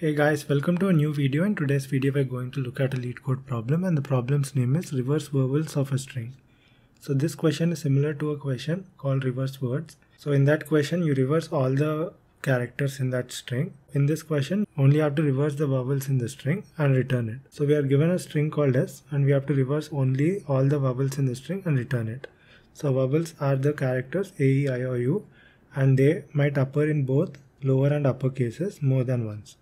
Hey guys, welcome to a new video. In today's video, we're going to look at a LeetCode problem and the problem's name is reverse vowels of a string. So this question is similar to a question called reverse words. So in that question, you reverse all the characters in that string. In this question, only have to reverse the vowels in the string and return it. So we are given a string called s and we have to reverse only all the vowels in the string and return it. So vowels are the characters a, e, i, o, u and they might appear in both lower and upper cases more than once.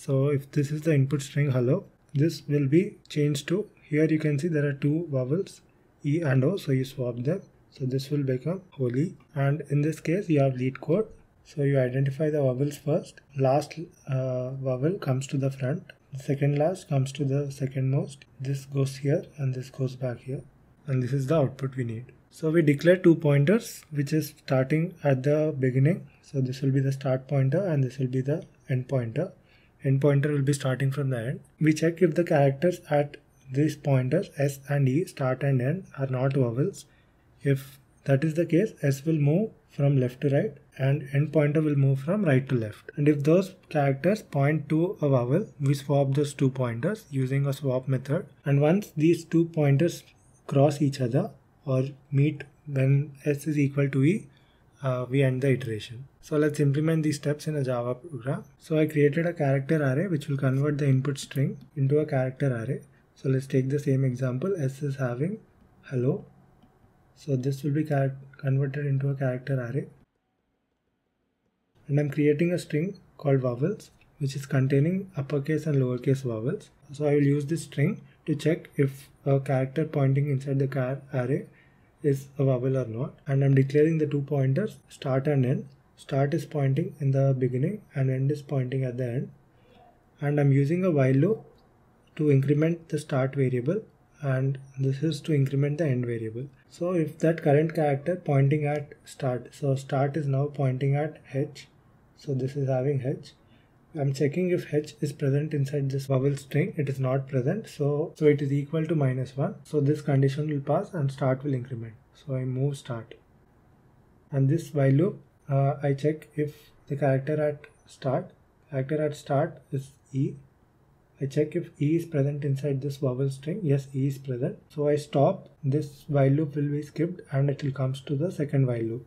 So if this is the input string hello, this will be changed to here you can see there are two vowels E and O so you swap them. So this will become holy and in this case you have LeetCode. So you identify the vowels first. Last uh, vowel comes to the front. The second last comes to the second most. This goes here and this goes back here. And this is the output we need. So we declare two pointers which is starting at the beginning. So this will be the start pointer and this will be the end pointer end pointer will be starting from the end. We check if the characters at these pointers S and E start and end are not vowels. If that is the case, S will move from left to right and end pointer will move from right to left. And if those characters point to a vowel, we swap those two pointers using a swap method. And once these two pointers cross each other or meet when S is equal to E, uh, we end the iteration. So let's implement these steps in a Java program. So I created a character array which will convert the input string into a character array. So let's take the same example. S is having hello. So this will be converted into a character array. And I'm creating a string called vowels which is containing uppercase and lowercase vowels. So I will use this string to check if a character pointing inside the char array is a vowel or not and I'm declaring the two pointers start and end. Start is pointing in the beginning and end is pointing at the end. And I'm using a while loop to increment the start variable and this is to increment the end variable. So if that current character pointing at start so start is now pointing at h. So this is having h I'm checking if h is present inside this vowel string. It is not present. So, so it is equal to minus 1. So this condition will pass and start will increment. So I move start. And this while loop, uh, I check if the character at start, character at start is E. I check if E is present inside this vowel string. Yes, E is present. So I stop. This while loop will be skipped and it will comes to the second while loop.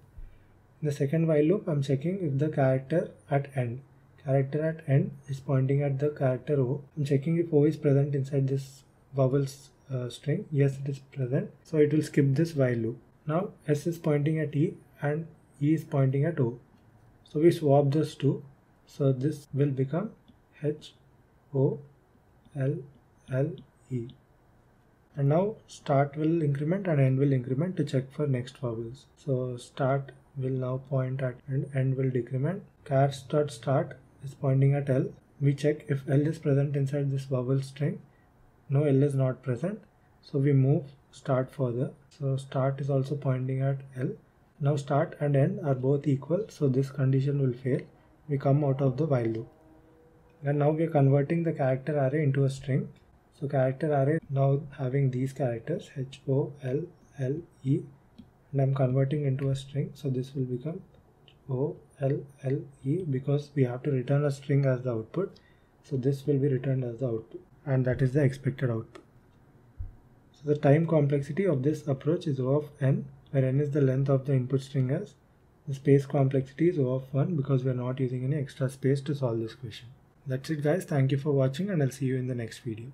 In the second while loop, I'm checking if the character at end character at end is pointing at the character O. I'm checking if O is present inside this vowels uh, string. Yes, it is present. So it will skip this while loop. Now S is pointing at E and E is pointing at O. So we swap those two. So this will become H O L L E. And now start will increment and end will increment to check for next vowels. So start will now point at and end will decrement. Char start start is pointing at L. We check if L is present inside this vowel string. No, L is not present. So we move start further. So start is also pointing at L. Now start and end are both equal. So this condition will fail. We come out of the while loop. And now we are converting the character array into a string. So character array now having these characters H O L L E and I'm converting into a string. So this will become O L L E because we have to return a string as the output. So this will be returned as the output and that is the expected output. So the time complexity of this approach is O of n where n is the length of the input string as the space complexity is O of 1 because we are not using any extra space to solve this question. That's it guys. Thank you for watching and I'll see you in the next video.